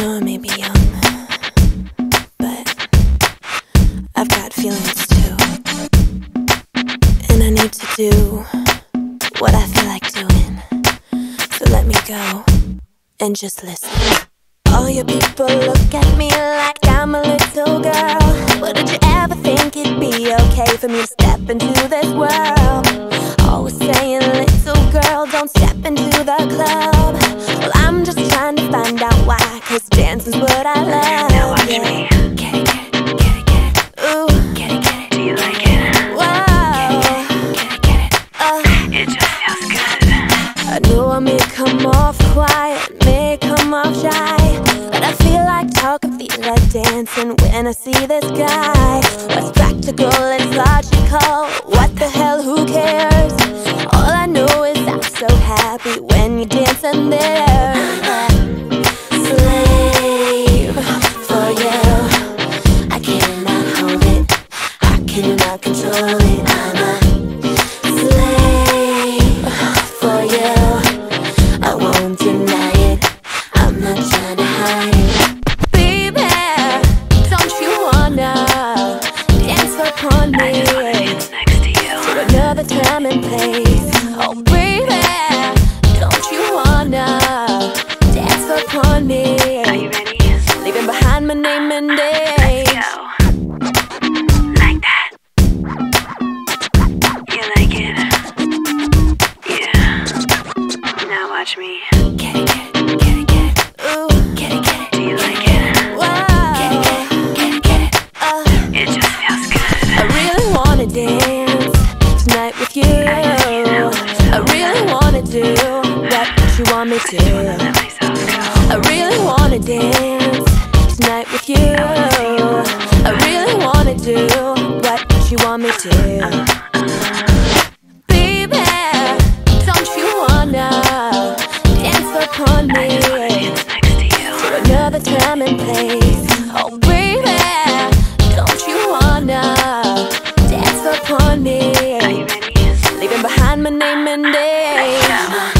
know I may be young, but I've got feelings too. And I need to do what I feel like doing. So let me go and just listen. All your people look at me like I'm a little girl. But did you ever think it'd be okay for me to step into this world? Always saying, little girl, don't step into the club. I may come off quiet, may come off shy, but I feel like talking, feel like dancing when I see this guy. What's practical and logical? What the hell? Who cares? Upon me to another time and place? Oh, baby, don't you wanna dance upon me? Are you ready? Leaving behind my name and. Go. Like that. You like it? Yeah. Now watch me. Dance tonight with you. I really wanna do what you want me to. I really wanna dance tonight with you. I really wanna do what you want me to. Baby, don't you wanna dance upon me to another time and place? diamond day.